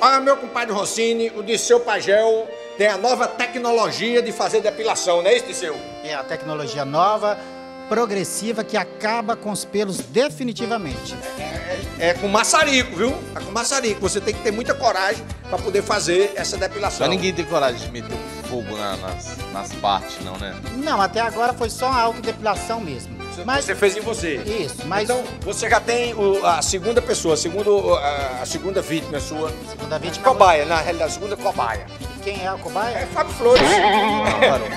Olha, meu compadre Rossini, o Disseu Pagel tem a nova tecnologia de fazer depilação, não é isso, Disseu? É a tecnologia nova, progressiva, que acaba com os pelos definitivamente. É com maçarico, viu? É com maçarico. Você tem que ter muita coragem para poder fazer essa depilação. Mas ninguém tem coragem de meter fogo na- nas, nas partes, não, né? Não, até agora foi só a autodepilação mesmo. Mas Você fez em você. isso, mas Então, você já tem o- a segunda pessoa, a, segundo, a, a segunda vítima sua. segunda vítima. Cobaia, na realidade, a segunda cobaia. Quem é É cobaia? Fábio Flores. Não, parou.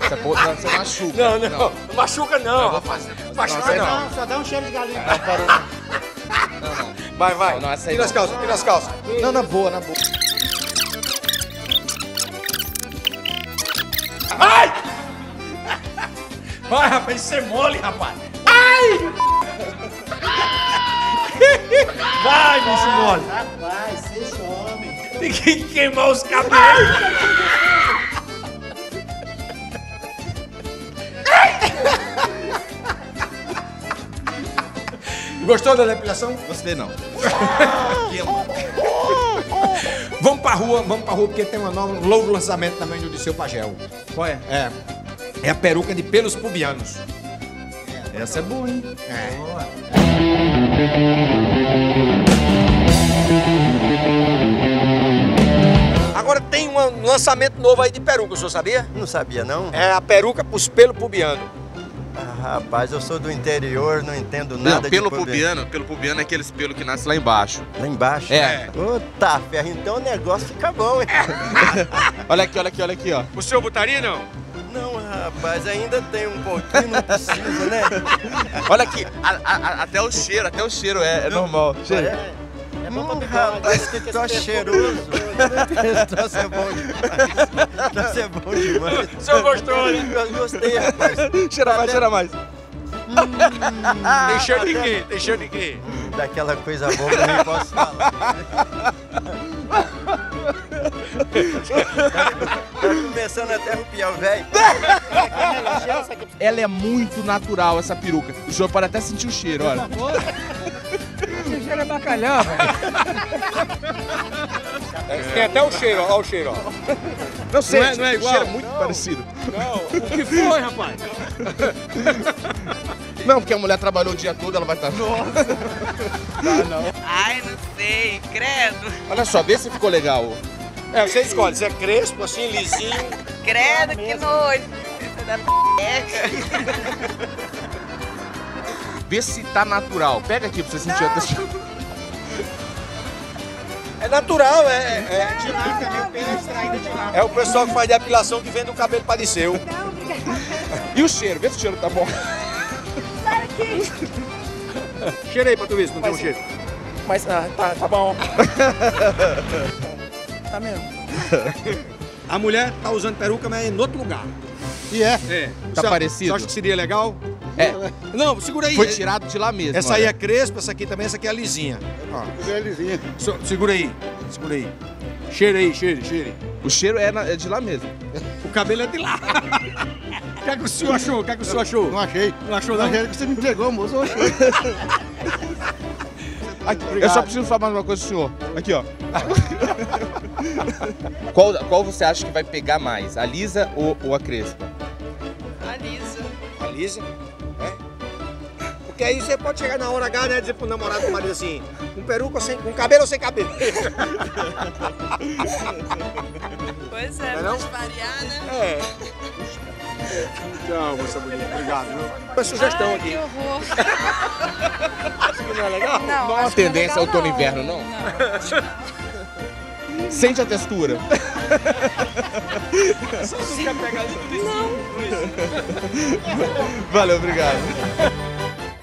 Você, não, você machuca. Não, não, não machuca Eu não. vou fazer. Machuca Não, não. Não, só dá um cheiro de galinha. Não, parou. Não, não. Vai, vai. Não, não, essa aí tira as calças, tira as calças. Não, na boa, na boa. Ai! Vai, rapaz, isso é mole, rapaz. Ai! Vai, bicho mole. Rapaz, seja homem. Tem que queimar os cabelos. Gostou da depilação? Gostei não. Vamos pra rua, vamos pra rua, porque tem uma nova, um novo lançamento também do Disseu Pagel. Qual é? É. É a peruca de pelos pubianos. Essa é boa, hein? É. Agora tem um lançamento novo aí de peruca, o senhor sabia? Não sabia, não? É a peruca pros pelos pubianos. Ah, rapaz, eu sou do interior, não entendo Não, nada pelo de pubiano, pelo pubiano é aqueles pelos que nascem lá embaixo. Lá embaixo? É. Tá, ferro, então o negócio fica bom, hein? Olha aqui, olha aqui, olha aqui, ó. O senhor botaria, não? Rapaz, ainda tem um pouquinho, não precisa, né? Olha aqui, a- a- a- até o cheiro, até o cheiro é, é normal. Cheiro. É, É bom hum, pra picar, rapaz, mas que troço cheiroso. Esse troço é bom demais. Esse troço é bom demais. O senhor gostou, né? Eu gostei, rapaz. Cheira mais, cheira mais. Tem cheiro de quê? Tem cheiro de quê? Daquela coisa boa que eu nem posso falar. Tá começando até arrupiar o velho. Ela é muito natural, essa peruca. O senhor pode até sentir o cheiro, olha. cheiro é bacalhau, velho. Tem até o cheiro, ó, ó o cheiro, ó. Não sei, Não é- não é o igual? cheiro é muito parecido. Não, o que foi, rapaz? Não, porque a mulher trabalhou o dia todo, ela vai estar... Ai, não sei, credo. Olha só, vê se ficou legal. É, você escolhe, se é crespo, assim, lisinho. Credo, que nojo. Isso é da p***. Vê se tá natural. Pega aqui pra você sentir a textura. É natural, é. É, é o pessoal que faz depilação que vende o cabelo pareceu. E o cheiro? Vê se o cheiro tá bom. Cheira aí pra tu ver se não tem um cheiro. Mas ah, tá, tá bom. Tá mesmo. A mulher tá usando peruca, mas é em outro lugar. E é. É. Tá Você- parecido? Você acha que seria legal? É, Não, segura aí. foi tirado de lá mesmo. Essa aí é olha. crespa, essa aqui também, essa aqui é lisinha. Ó. So- segura aí, segura aí. Cheira aí, cheire, cheire. O cheiro é, na- é de lá mesmo. O cabelo é de lá. O que, é que o senhor achou? O que, é que o senhor achou? Não achei. Não achou, não? Achei que você me entregou, moço. Eu achei. Aqui, eu só preciso falar mais uma coisa, senhor. Aqui, ó. qual, qual você acha que vai pegar mais? A lisa ou, ou a crespa? Alisa. A Lisa? É? Porque aí você pode chegar na hora H, né? Dizer pro namorado do marido assim, com peruca ou sem, com cabelo ou sem cabelo? Uma sugestão Ai, aqui. que horror. Não é legal? Não, Não é uma tendência legal, outono e não. inverno, não? Não. Sente a textura. Você quer pegar isso? Valeu, obrigado.